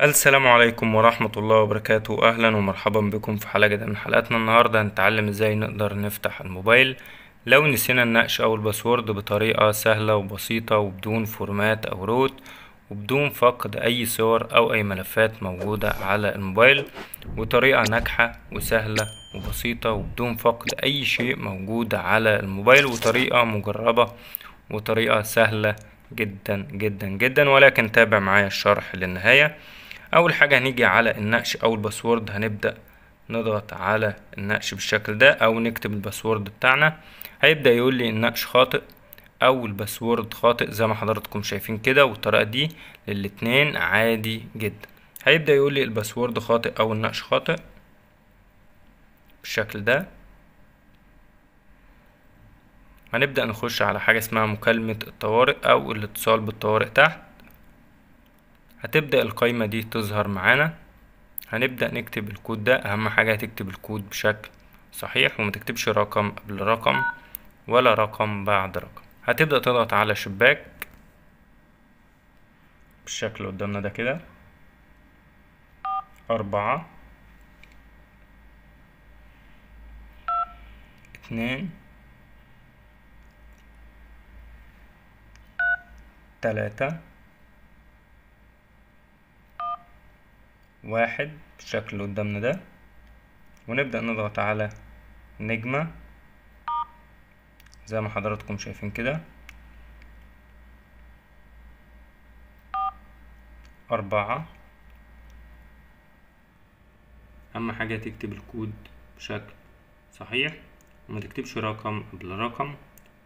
السلام عليكم ورحمة الله وبركاته. أهلا ومرحبا بكم في حلقة جديدة من حلقاتنا النهاردة. هنتعلم إزاي نقدر نفتح الموبايل. لو نسينا النقش أو ال password بطريقة سهلة وبسيطة وبدون format أو root وبدون فقد أي صور أو أي ملفات موجودة على الموبايل وطريقة ناجحة وسهلة وبسيطة وبدون فقد أي شيء موجود على الموبايل وطريقة مجربة وطريقة سهلة جدا جدا جدا. ولكن تابع معايا الشرح للنهاية. أول حاجة هنيجي على النقش أو ال password هنبدأ نضغط على النقش بالشكل ده أو نكتب ال password بتاعنا. هيبدأ يقول لي النقش خاطئ أو ال password خاطئ زي ما حضراتكم شايفين كده والطريقة دي للاتنين عادي جدا. هيبدأ يقول لي ال password خاطئ أو النقش خاطئ بالشكل ده. هنبدأ نخش على حاجة اسمها مكالمة الطوارئ أو الاتصال بالطوارئ تحت. هتبدأ القايمة دي تظهر معانا. هنبدأ نكتب الكود ده. أهم حاجة هتكتب الكود بشكل صحيح وما تكتبش رقم قبل رقم ولا رقم بعد رقم. هتبدأ تضغط على شباك بالشكل قدامنا ده كده. أربعة اتنين تلاتة. واحد بالشكل اللي قدامنا ده. ونبدأ نضغط على نجمة. زي ما حضراتكم شايفين كده. أربعة. أهم حاجة تكتب الكود بشكل صحيح. وما تكتبش رقم قبل رقم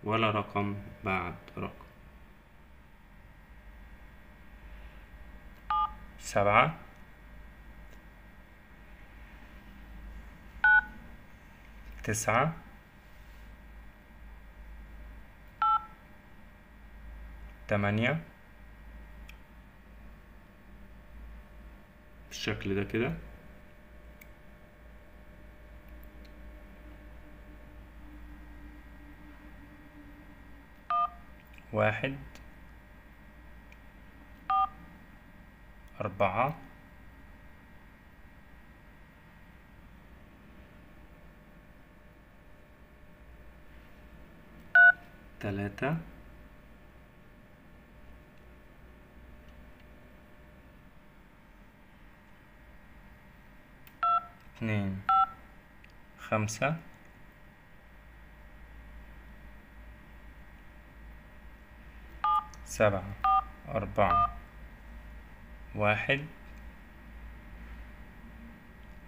ولا رقم بعد رقم. سبعة. تسعة. تمانية. بالشكل ده كده. واحد. أربعة. تلاتة. اتنين. خمسة. سبعة. أربعة. واحد.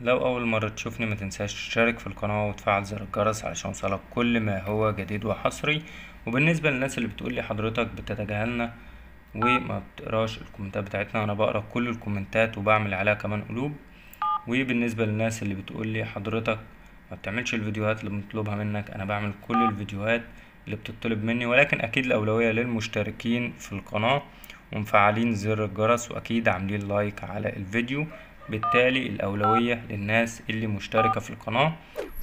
لو أول مرة تشوفني ما تنساش تشترك في القناة وتفعل زر الجرس علشان يوصلك كل ما هو جديد وحصري. وبالنسبة للناس اللي بتقولي حضرتك بتتجاهلنا وما بتقراش الكومنتات بتاعتنا أنا بقرأ كل الكومنتات وبعمل عليها كمان قلوب. وبالنسبة للناس اللي بتقولي حضرتك ما بتعملش الفيديوهات اللي بنطلبها منك أنا بعمل كل الفيديوهات اللي بتطلب مني ولكن أكيد الأولوية للمشتركين في القناة ومفعلين زر الجرس وأكيد عاملين like على الفيديو. بالتالي الأولوية للناس اللي مشتركة في القناة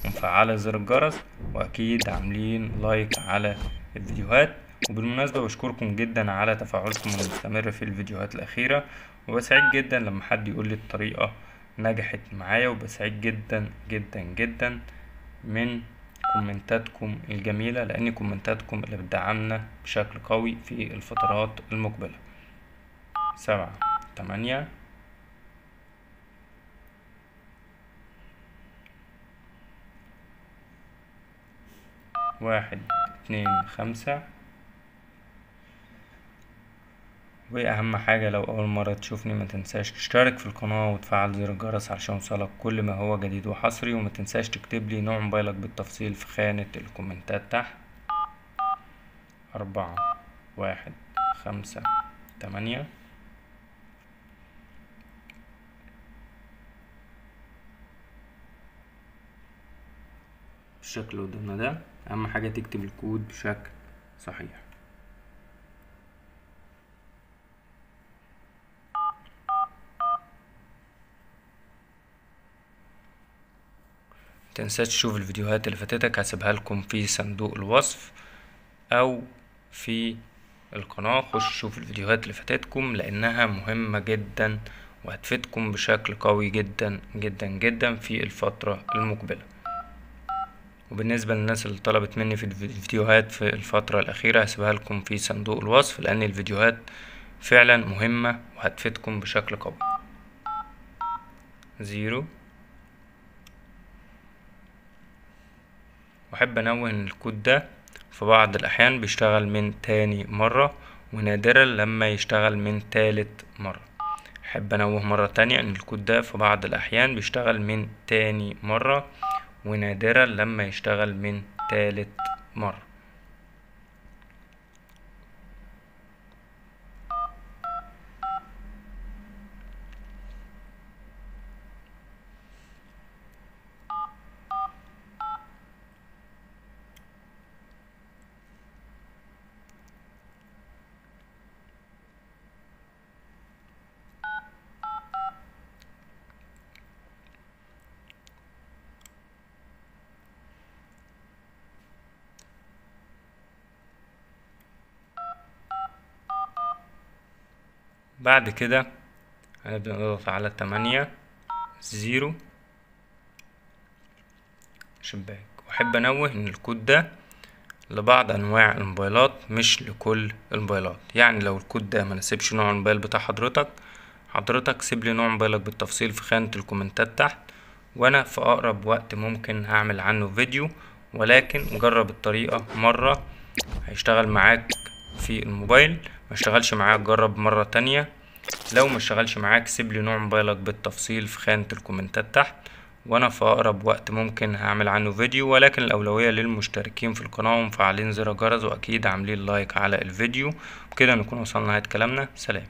ومفعلة زر الجرس وأكيد عاملين like على الفيديوهات. وبالمناسبة بشكركم جدا على تفاعلكم المستمر في الفيديوهات الأخيرة. وبسعيد جدا لما حد يقول لي الطريقة نجحت معايا. وبسعيد جدا جدا جدا من كومنتاتكم الجميلة لأن كومنتاتكم اللي بتدعمنا بشكل قوي في الفترات المقبلة. سبعة تمانية. واحد. اتنين خمسة. واهم حاجة لو أول مرة تشوفني ما تنساش تشترك في القناة وتفعل زر الجرس علشان يوصلك كل ما هو جديد وحصري وما تنساش تكتب لي نوع موبايلك بالتفصيل في خانة الكومنتات تحت. أربعة واحد خمسة تمانية. بالشكل اللي قدامنا ده أهم حاجة تكتب الكود بشكل صحيح. متنساش تشوف الفيديوهات اللي فاتتك هسيبها لكم في صندوق الوصف أو في القناة. خش شوف الفيديوهات اللي فاتتكم لأنها مهمة جدا وهتفيدكم بشكل قوي جدا جدا جدا في الفترة المقبلة. وبالنسبة للناس اللي طلبت مني في الفيديوهات في الفترة الأخيرة هسيبها لكم في صندوق الوصف لأن الفيديوهات فعلا مهمة وهتفيدكم بشكل قوي. zero. وأحب أنوه إن الكود ده في بعض الأحيان بيشتغل من تاني مرة ونادرا لما يشتغل من تالت مرة. أحب أنوه مرة تانية إن الكود ده في بعض الأحيان بيشتغل من تاني مرة ونادرا لما يشتغل من تالت مرة. بعد كده هنبدأ نضغط على تمانية zero. شباك واحب أنوه إن الكود ده لبعض أنواع الموبايلات مش لكل الموبايلات. يعني لو الكود ده مناسبش نوع الموبايل بتاع حضرتك حضرتك سيب لي نوع موبايلك بالتفصيل في خانة الكومنتات تحت وأنا في أقرب وقت ممكن هعمل عنه فيديو. ولكن جرب الطريقة مرة هيشتغل معاك في الموبايل. ما اشتغلش معاك جرب مرة تانية. لو ما اشتغلش معاك سيب لي نوع موبايلك بالتفصيل في خانة الكومنتات تحت وأنا في أقرب وقت ممكن هعمل عنه فيديو ولكن الأولوية للمشتركين في القناة ومفعلين زر الجرس وأكيد عاملين like على الفيديو. وبكده نكون وصلنا نهاية كلامنا. سلام.